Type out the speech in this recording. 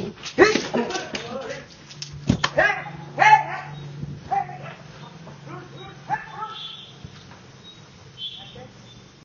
assunto. Hein?